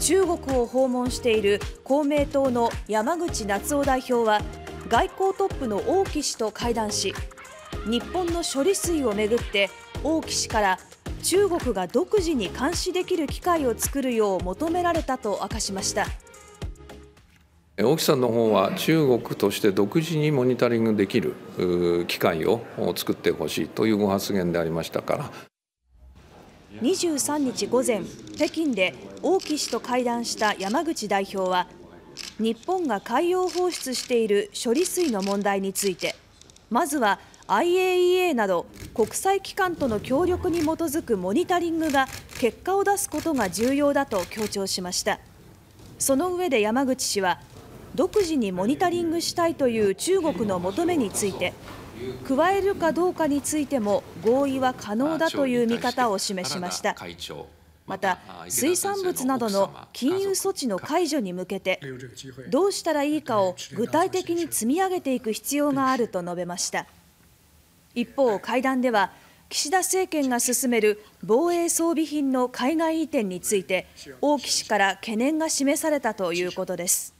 中国を訪問している公明党の山口那夫代表は外交トップの王毅氏と会談し日本の処理水をめぐって王毅氏から中国が独自に監視できる機会を作るよう求められたと明かしました。王毅さんの方は中国として独自にモニタリングできる機会を作ってほしいというご発言でありましたから。23日午前北京で王毅氏と会談した山口代表は日本が海洋放出している処理水の問題についてまずは IAEA など国際機関との協力に基づくモニタリングが結果を出すことが重要だと強調しました。その上で山口氏は独自にモニタリングしたいという中国の求めについて加えるかどうかについても合意は可能だという見方を示しました。また水産物などの金融措置の解除に向けてどうしたらいいかを具体的に積み上げていく必要があると述べました。一方会談では岸田政権が進める防衛装備品の海外移転について王毅氏から懸念が示されたということです